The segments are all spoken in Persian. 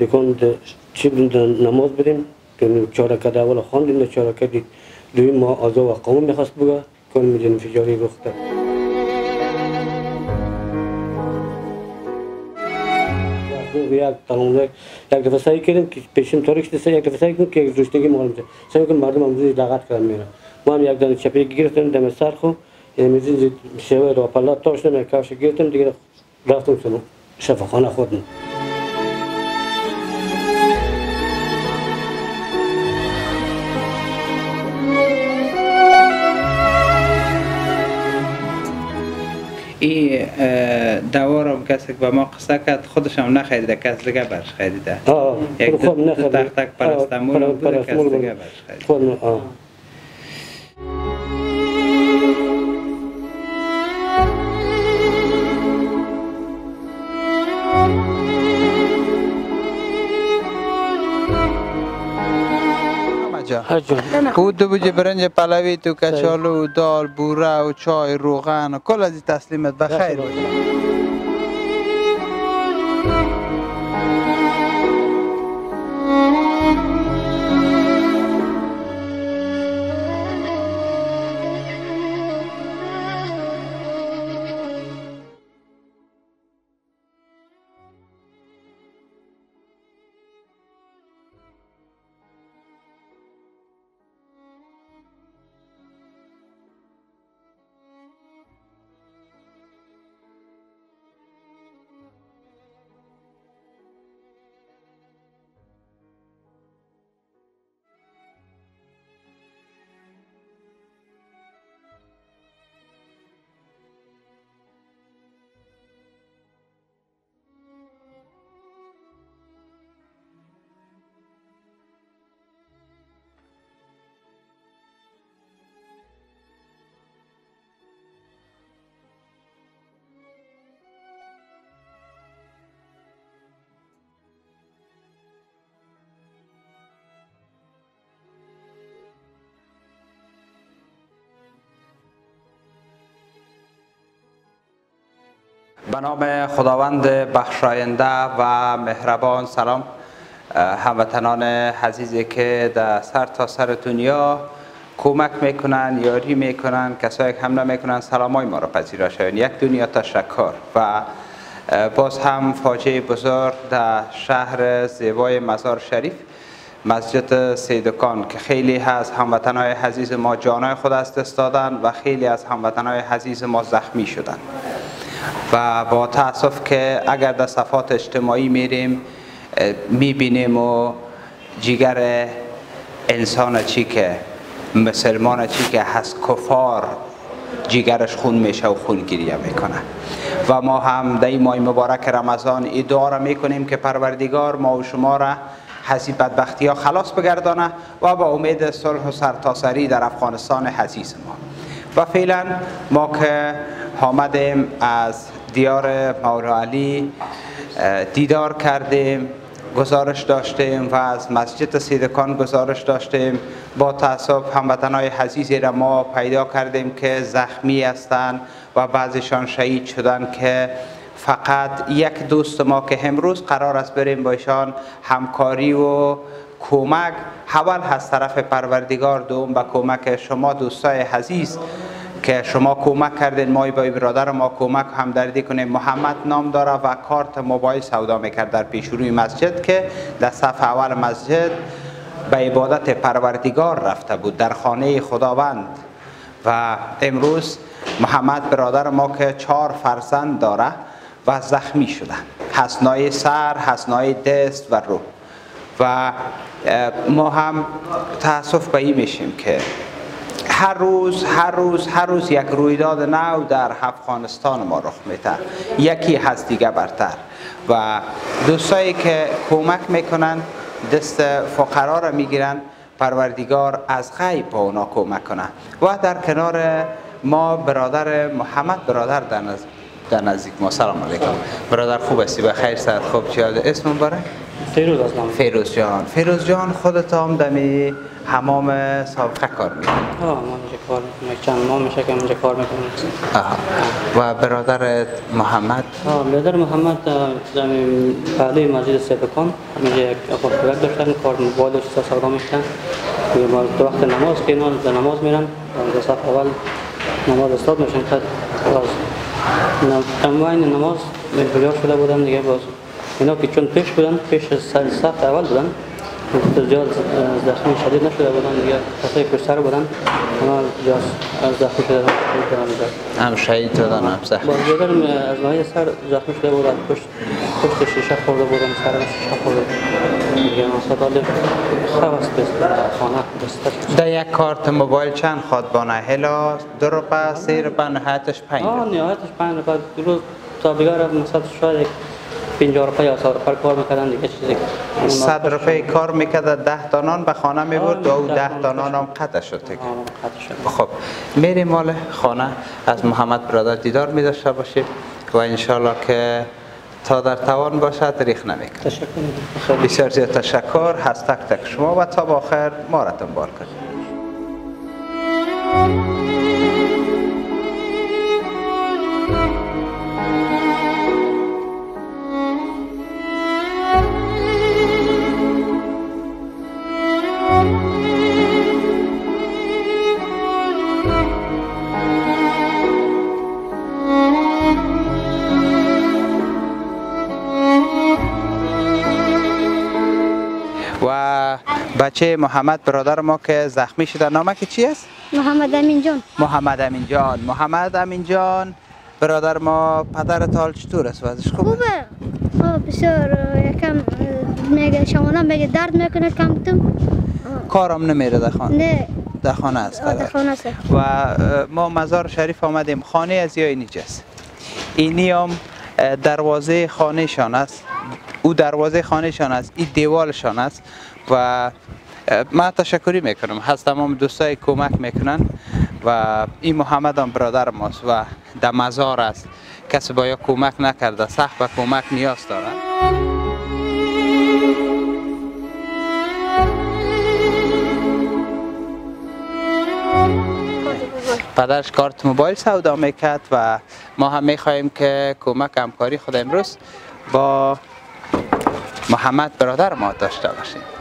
دکان چی بودیم نماز بریم که چارکت اول خواندیم چارکت دوی ما آزا و قوم می‌خواست بگه کنیم انفجاری رخ داد یک تمام یک دفعه سعی کردیم که پیشم تاریخ دسته یک دفعه سعی کردیم که روشنگی معلوم شد سعی کردیم مردم امروز دقت کردن میره ما هم یک دانه چپی گرفتیم دم سر خو. یعنی شوه رو پلا تاشتم یک کفش گرفتم دیگه رفتم سلام شفاخانه خودم. این دوا رو کسی که به ما قصه کرد خودش هم نخریده کس دیگه برش خریده. یک دو تک تک پرستمول بوده کس دیگه برش خریده او دو بوجه برنج پلوی تو کچالو دال بوره و چای روغن و کل از تسلیمت بخیر. به نام خداوند بخشاینده و مهربان سلام. هموطنان عزیزی که در سر تا سر دنیا کمک می‌کنن یاری می‌کنن کسایی که حمله می‌کنن سلامای ما را پذیرا شوین یک دنیا تشکر و باز هم فاجعه بزرگ در شهر زیبای مزار شریف مسجد سیدکان که خیلی از هموطنهای عزیز ما جانای خود از دست و خیلی از هموطنهای عزیز ما زخمی شدن. و با تاسف که اگر در صفات اجتماعی میریم می‌بینیم و جیگر انسان چی که مسلمان چی که هست کفار جیگرش خون میشه و خون گریه می‌کنه. و ما هم در این ماه مبارک رمضان ادعا را می‌کنیم که پروردگار ما و شما را حسی بدبختی ها خلاص بگردانه و با امید صلح و سرتاسری در افغانستان حسیس ما. و فعلا ما که آمدیم از دیار مولا علی دیدار کردیم گزارش داشتیم و از مسجد سیدکان گزارش داشتیم. با تاسف هموطنهای حزیزی را ما پیدا کردیم که زخمی هستند و بعضشان شهید شدن که فقط یک دوست ما که امروز قرار است بریم با ایشان همکاری و کمک. حول از طرف پروردگار دوم به کمک شما دوستای عزیز که شما کمک کردین ما با برادر ما کمک همدردی کنیم. محمد نام داره و کارت موبایل سودا می‌کرد در پیشروی مسجد که در صف اول مسجد به عبادت پروردگار رفته بود در خانه خداوند. و امروز محمد برادر ما که چهار فرزند داره و زخمی شدن. حسنای سر، حسنای دست و رو و ما هم تاسف به این میشیم که هر روز هر روز هر روز یک رویداد نو در افغانستان ما رخ میده یکی هست دیگه برتر. و دوستایی که کمک می‌کنن دست فقرا را می‌گیرن پروردگار از غیب با اونا کمک کنه و در کنار ما برادر محمد برادر در نزدیک ما. سلام علیکم. برادر خوب هستی؟ به خیر سر خوب چی اسم بره فیروز از نام. فیروز جان. فیروز جان خودت هم دمی حمام سابقه کار می‌کنی. آه ما اینجا کار می‌کنم چند ماه میشه که اینجا کار می‌کنم آها. و برادر محمد؟ آه برادر محمد دمی پهلوی مسجد سبکان اینجا یک اپارتمنت داشتن کار موبایل سه سال می‌کنن تو وقت نماز که اینا نماز میرن. در صف اول نماز استاد میشن. تا باز نماز نماز بلیار شده بودن دیگه باز اینا که چون پیش بودن پیش صف اول بودن زیاد زخمی شدید نشده بودن دیگه کسایی پشت سر بودن اونا زیاد زخمی شده بودن هم شهید شدن هم زخمی دیگر از ناحیه سر زخمی شده بودن پشت پشت شیشه خورده بودن سر شیشه خورده دیگه مصدال خراب است در خانه بستر در یک کارت موبایل چند خواد بانه هلا دو روپه سه روپه نهایتش پنج آه. نهایتش پنج روپه روز تا دیگر مثلا شاید 50 روپه یا 100 روپه کار می‌کردن دیگه چیزی که- صد روپه کار می‌کرد ده تانان به خانه می‌برد و او آه، ده ده تانان هم قطع شد دیگه. قطع شد. خب میریم مال خانه. از محمد برادر دیدار می داشته باشیم و انشالله که تا در توان باشد ریخ نمی‌کنه. بسیار زیاد تشکر. هست تک شما و تا با خیر. ما را تنبال کنید. و بچه محمد برادر ما که زخمی شده. نامه که چی است؟ محمد امین جان. محمد امین جان. محمد امین جان برادر ما پدرت حال چطور است؟ وضعش خوبه؟ خوبه. بسیار یکم میگه شمالا میگه درد می‌کنه کم تم کارم نمیره در خانه. نه. در خانه است پدر. و ما مزار شریف آمدیم. خانه از یا اینجا است اینی هم دروازه خانه شان است. او دروازه خانه شان است. این دیوالشان است. و من تشکری می‌کنم. از تمام دوستای کمک می‌کنن و این محمد هم برادر ماست و در مزار است. کسی باید کمک نکرده سخت به کمک نیاز دارد. پدرش کارت موبایل سودا می‌کرد و ما هم می‌خواهیم که کمک همکاری خود امروز با محمد برادر ما داشته باشیم.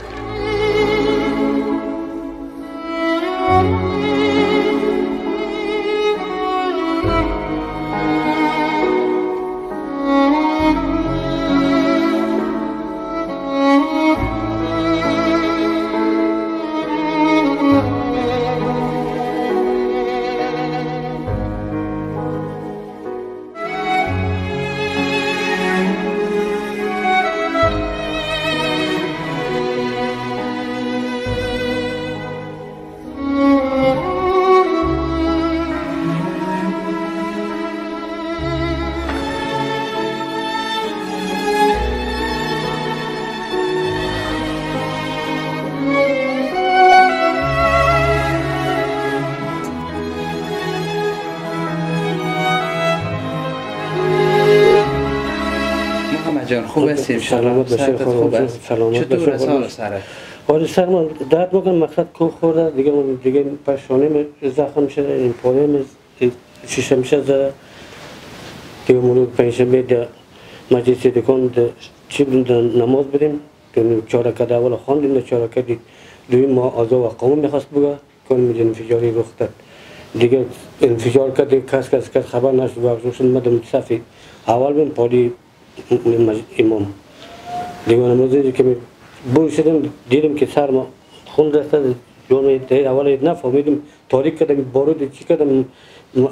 خوب هستیم سلامت باشین خوب است. سلامت چطور است. حال حالا سر من درد می‌کنه مقصد کو خورده دیگه من دیگه پشانه زخم شده این پایه شیشه میشه زده دیگه مولو پنجشنبه در مجلس دکان در چی بودیم در نماز بریم که چهارکت اول خواندیم در چهارکت دوی ما آزا و قوم می‌خواست بگه که میگه انفجاری رخ داد. دیگه انفجار کرد کس کس کس خبر نشد و مدم صفی اول بیم پالی امام دیگه نمازی که برو شدیم دیدیم که سر ما خون رسته جون اول نفهمیدیم تاریک کردم بارود چی کردم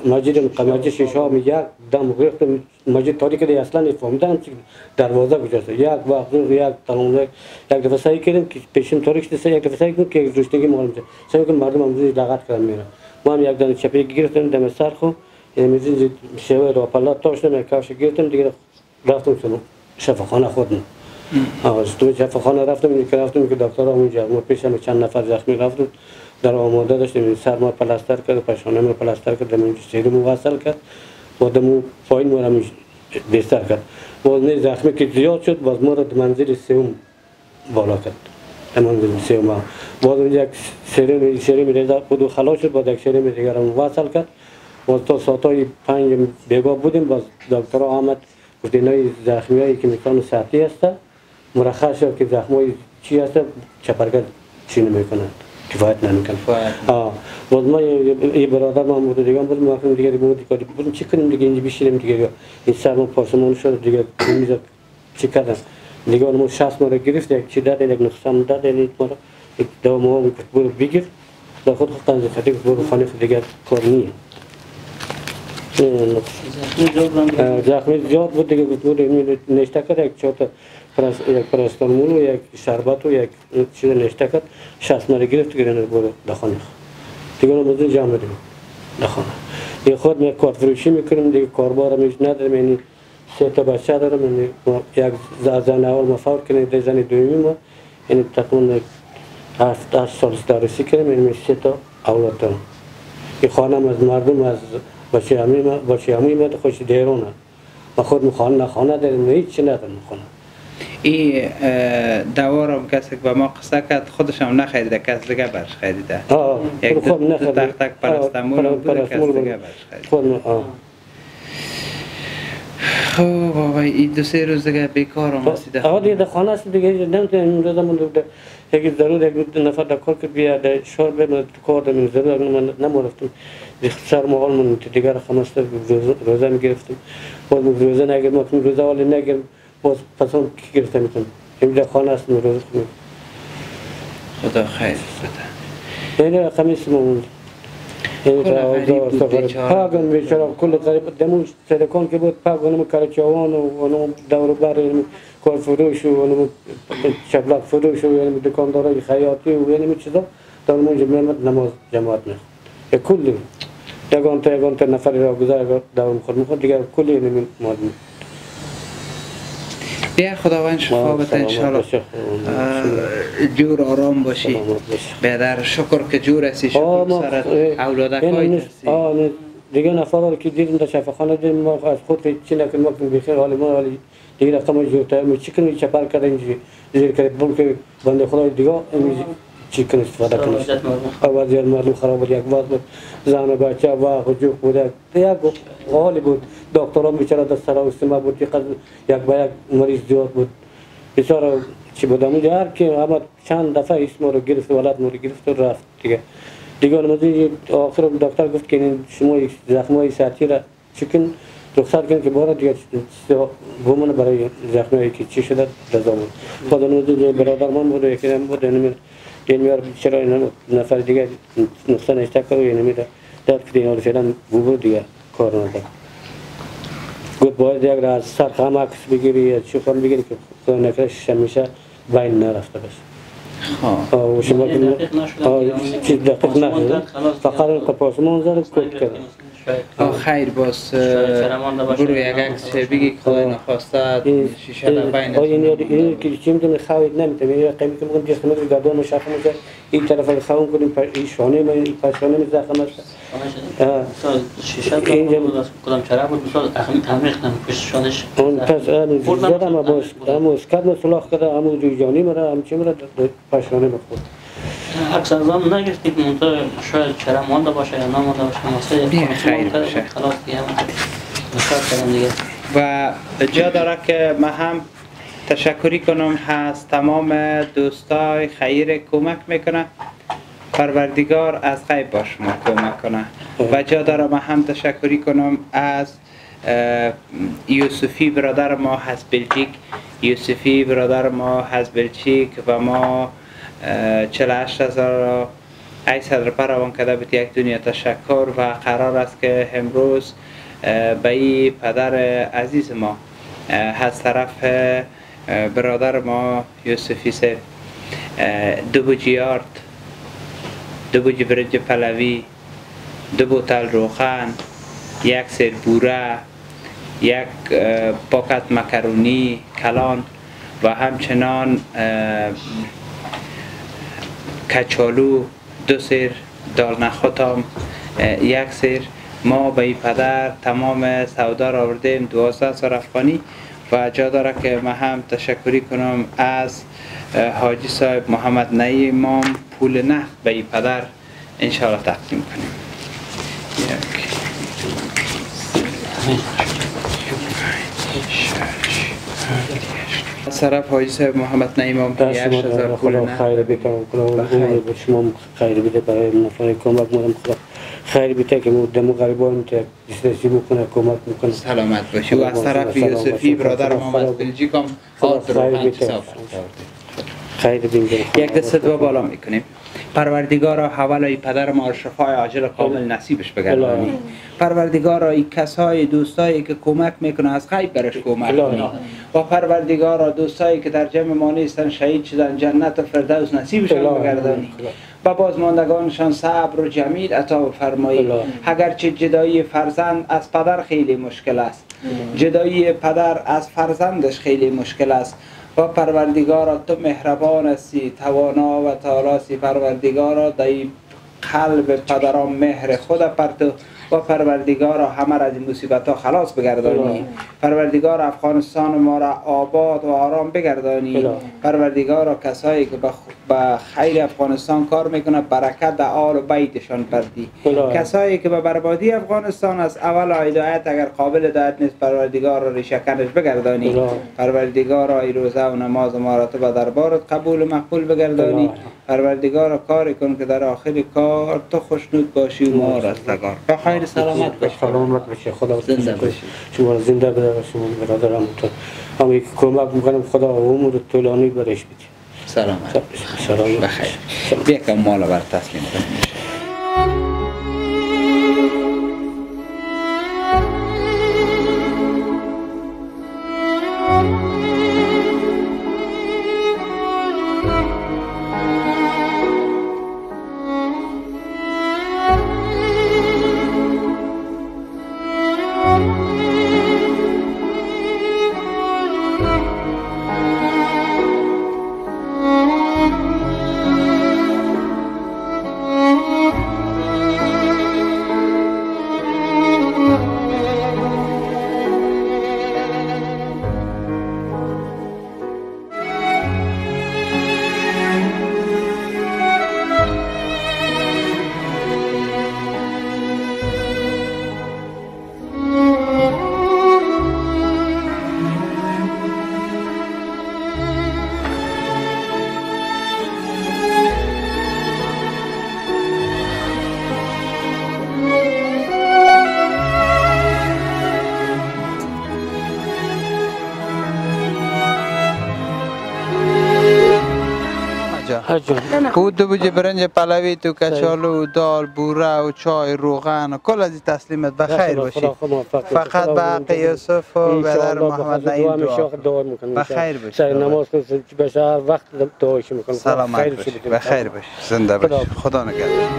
مسجد قمرجی شیشه ها یک دم گرفتم مسجد تاریک کردی اصلا نفهمیدم که دروازه کجاست یک وقت یک تلون یک دفعه سعی کردیم که پیشم تاریک شده یک دفعه سعی کردیم که روشنگی معلوم شد سعی کردیم مردم امروزی لغت کردن میره ما هم یک دانه چپی گرفتم دم سر خو میزین شوه رو پلا تاشتم یک گرفتم دیگه رفتم سنو شفاخانه خودم. آقا تو شفاخانه رفتم این که رفتم که دکتر اونجا ما پیشم چند نفر زخمی رفتم در آماده داشتیم این سر ما پلاستر کرد پشانه ما پلاستر کرد دم سیر موصل کرد. و دمو پایین ما را بستر کرد. باز نه زخمی که زیاد شد باز ما در منزل سوم بالا کرد. سه ماه باز یک سری سری میریزه خود خلاص شد باز یک سری دیگر وصل کرد. باز تا ساعت های پنج بیگاه بودیم باز دکتر آمد. گفت اینای زخمی هایی که می‌کنن سطحی هست مرخص شد که زخم های چی هست چپرگرد چی نمی‌کنن. کفایت نمی‌کنه آه. باز ما یه برادر ما بود دیگه بود ما دیگه بود دیگه بود چی کنیم دیگه؟ اینجا بشینیم دیگه. این سر ما پارسمون شد دیگه میز چی کردن؟ دیگه اون 60 ما رو گرفت یک چی داد یک نقصان داد یک ما رو یک دو ما رو برو بگیر خود خود قنزه فتی برو خانه دیگه کار نیه زخمی زیاد بود دیگه بود نشته کرد یک چهار یک پرستامول و یک شربت و یک چیز نشته کرد شست مره گرفت گرفت برو دخانه دیگه بزن جمع دیگه دخانه یه خود می کارت فروشی می‌کنیم دیگه کاربار میش ندارم یعنی سه تا بچه دارم یعنی یک زن اول مفاور کنیم دی زن دومی ما یعنی تقریبا هفت سال دارسی کردم یعنی سه تا اولاد دارم این خانه از مردم از بچه همی ما بچه همی ما خوش دیرونه ما خود خانه خانه داریم هیچ چی ندارم خانه این دوا رو کسی که به ما قصه کرد خودش هم نخریده کس دیگه برش خریده. یک دو نخریده. تک تک پرستامول آه، بوده کس دیگه. برش خریده. خب بابا این دو سه روز دیگه بیکار آمدید آقا دیگه در خانه است دیگه نمی‌تونم این من دیگه یکی ضرور یک نفر در کار که بیا در شهر به کار دارم ضرور اگر من نمورفتم دیگه سر محال من دیگر خمسته روزه- می‌گرفتم باز روزه نگیر ما کنم روزه ولی نگیر باز پس اون کی گرفته می‌تونم این در خانه است من روزه خدا خیر. بده این خمیس مون این غریب بود بیچاره. پاگن کل غریب دمون تلکون که بود پاگن کرچوان و اونم دور بر کار فروش و اونم شبلک فروش و یعنی دکاندارای خیاطی و یعنی چیزا. در اونجا میامد نماز جماعت می‌خوند. کلی. یگان تا یگان تا نفری را گذار دارم خود می‌خواد دیگر کلی یعنی ماد بیا خداوند شفا بده انشالله جور آرام باشی. باشی. بیادر شکر که جور هستی شکر سرت اه، اولادک های نیست- درسی آه، نه. دیگه نفر که دیدیم در شفاخانه دیدیم ما از خود چی نکنیم ما بخیر حال ما حالی دیگه رقم جوتا می چی کنیم چپر اینجوری. زیر کرد بول که بنده خدای دیگه چی استفاده وضعیت مردم. وضعیت مردم خراب بود یک واز بود. زن و بچه و خجوک بود یک حالی بود. دکترها بیچاره دست سر استما بود یک یک به یک مریض زیاد بود. بیچاره چی بود؟ اونجا هر که اما چند دفعه اسم رو گرفت ولد ما رو گرفت و رفت دیگه. دیگه اومده آخر دکتر گفت که شما زخم های سطحی را چکن رخصت کن که بارا دیگه. بومن برای زخم هایی که چی شده رضا بود. اومده برادر من بود و یکی هم بود میار چرا این نفر دیگه نقصه نشته کرد و یعنی میره داد که دیگه فعلا بود دیگه کار نداره. گفت باید یک را از سر خم عکس بگیری یا چی خواهم بگیری که نکرش همیشه بین نرفته باشه. خب. شما یعنی که دقیق نشد. فقط پاسمان زد کد کرد خیر باز باشه. برو یک عکس بگی که خدای نخواسته شیشه در بین این این که چی می‌دونه خوید نمی‌تونه این رقمی که میگم جسم رو گردن و شخم میشه این طرف رو خوون کنیم پر- این شانه من این پشانه می زخم است. شیشه اینجا- بود از کدام چرا بود؟ مثال اخم- عمیق نمی پشت شانش اون پس آن خوردم. زدم اما اما اسکت من سلاخ کرده اما ریجانی مرا هم چی مرا پشانه بخورد. از آن نگرفتید منتها شاید مانده باشه یا نمانده باشه خیر باشه. و جا داره که من هم تشکری کنم. از تمام دوستای خیر کمک می‌کنه. پروردگار از غیب با شما کمک کنه. و جا داره من هم تشکری کنم از یوسفی برادر ما از بلژیک. یوسفی برادر ما از بلژیک و ما 48 هزار 800 روپه روان کرده بود یک دنیا تشکر و قرار است که امروز به این پدر عزیز ما از طرف برادر ما یوسفی دو بوجیارد دو بوجی برنج پلوی دو بوتل روغن یک سر بوره یک پاکت مکرونی کلان و همچنان کچالو دو سر دال نخوتام اه، یک سر ما به این پدر تمام سودا را آوردیم دوازده سال افغانی و جا داره که من هم تشکری کنم از حاجی صاحب محمد نعی امام. پول نقد به این پدر انشاءالله تقدیم کنیم. طرف حاجی صاحب محمد نعی امام دست ما 8000 در پول نقد خیر بکنم خدا. عمر به شما خیر بده برای نفر کمک مودم خدا. خیر بده که مودم غریبان که دسترسی بکنه کمک می‌کنه سلامت باشی. و از طرف یوسفی. برادر از بلژیک هم خاطر خیر رو خیر بده یک دست دعا بالا می‌کنیم. پروردگارا حول ای پدر ما شفای عاجل کامل نصیبش بگردانی پروردگارا ای کسای دوستایی که کمک می‌کنه از غیب برش کمک. کنی و پروردگارا دوستایی که در جمع ما نیستن شهید شدن جنت و فردوس نصیبشان الهی. بگردانی و بازماندگانشان صبر و جمیل عطا بفرمایی الهی. اگرچه جدایی فرزند از پدر خیلی مشکل است. جدایی پدر از فرزندش خیلی مشکل است. و پروردگارا تو مهربان هستی. توانا و تاراسی پروردگارا دای قلب پدران مهر خود پرتو و پروردگارا همه را از مصیبت ها خلاص بگردانی. پروردگار افغانستان ما را آباد و آرام بگردانی الهی. پروردگارا کسایی که به خیر افغانستان کار می‌کنه برکت در آل و بیتشان پردی. کسایی که به بربادی افغانستان از اول هدایت اگر قابل هدایت نیست پروردگار را ریشکنش بگردانی. پروردگار را ای روزه و نماز ما را تو به دربارت قبول و مقبول بگردانی الهی. پروردگار را کاری کن که در آخر کار تو خوشنود باشی و ما رستگار به خیر سلامت باشی. سلامت باشه خدا زنده باشی. شما را زنده بده و شما برادرم تو. همه که کمک می‌کنم. خدا عمر طولانی برش بده سلامت. سلام. بخیر بیا که مال بر تسلیم کنیم. بود برنج پلوی تو کچالو دال بوره و چای روغن و کل از این تسلیمت بخیر باشی. فقط به حق یوسف و برادر الله محمد نعیم دعا. می‌کنم بخیر باشی. سر نماز کن بشه هر وقت دعایش می‌کنم سلامت باشی. بخیر باشی. زنده خدا باشی. خدا نگهدار.